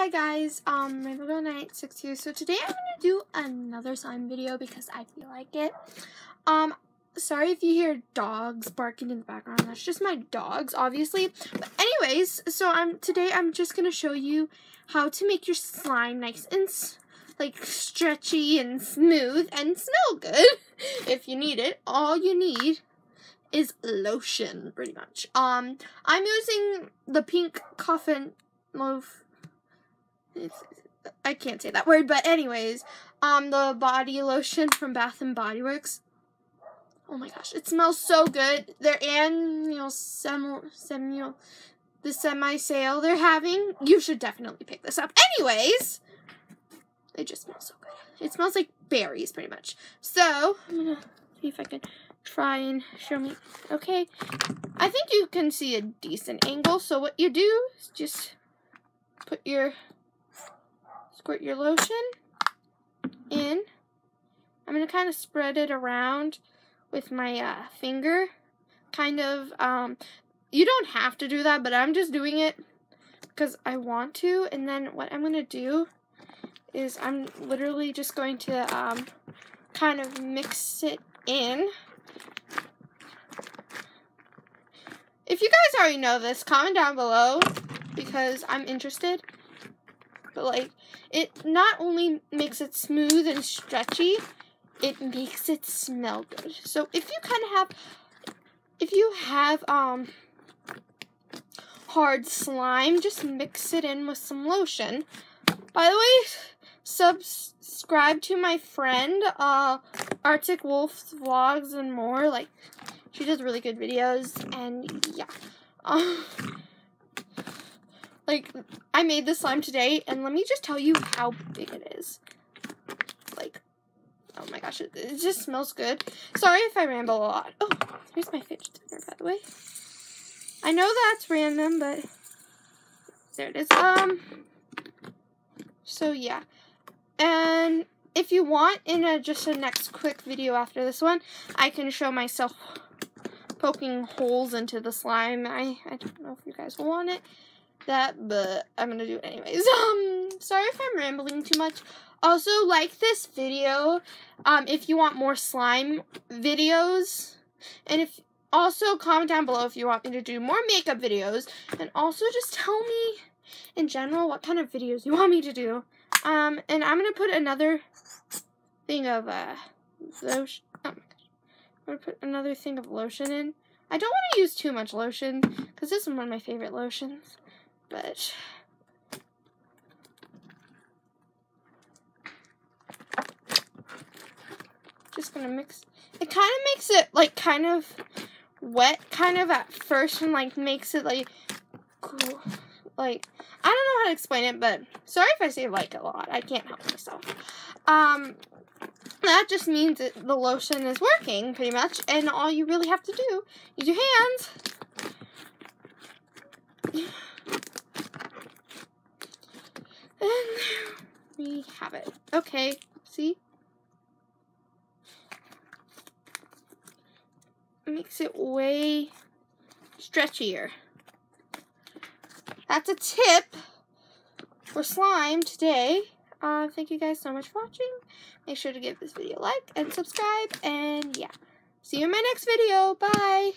Hi guys, um, Rainbow Night 62. So today I'm gonna do another slime video because I feel like it. Um, sorry if you hear dogs barking in the background. That's just my dogs, obviously. But anyways, so I'm today I'm just gonna show you how to make your slime nice and like stretchy and smooth and smell good. if you need it, all you need is lotion, pretty much. Um, I'm using the pink coffin loaf it's, I can't say that word, but anyways, um, the body lotion from Bath and Body Works. Oh my gosh, it smells so good. Their annual sem semi the semi sale they're having. You should definitely pick this up. Anyways, it just smells so good. It smells like berries, pretty much. So I'm gonna see if I can try and show me. Okay, I think you can see a decent angle. So what you do is just put your squirt your lotion in. I'm going to kind of spread it around with my uh, finger. Kind of, um, you don't have to do that, but I'm just doing it because I want to. And then what I'm going to do is I'm literally just going to um, kind of mix it in. If you guys already know this, comment down below because I'm interested. But like, it not only makes it smooth and stretchy, it makes it smell good. So if you kind of have, if you have um hard slime, just mix it in with some lotion. By the way, subscribe to my friend, uh, Arctic Wolf Vlogs and more. Like, she does really good videos, and yeah. Um, like, I made this slime today, and let me just tell you how big it is. Like, oh my gosh, it, it just smells good. Sorry if I ramble a lot. Oh, here's my fidget spinner, by the way. I know that's random, but there it is. Um, so yeah. And if you want, in a, just a next quick video after this one, I can show myself poking holes into the slime. I, I don't know if you guys want it that, but I'm gonna do it anyways. Um, sorry if I'm rambling too much. Also, like this video, um, if you want more slime videos, and if also comment down below if you want me to do more makeup videos, and also just tell me in general what kind of videos you want me to do. Um, and I'm gonna put another thing of uh lotion. Oh my gosh, I'm gonna put another thing of lotion in. I don't want to use too much lotion because this is one of my favorite lotions but just gonna mix it kind of makes it like kind of wet kind of at first and like makes it like cool like I don't know how to explain it but sorry if I say like a lot I can't help myself. Um that just means that the lotion is working pretty much and all you really have to do is your hands and we have it. Okay, see? Makes it way stretchier. That's a tip for slime today. Uh, thank you guys so much for watching. Make sure to give this video a like and subscribe. And yeah, see you in my next video. Bye.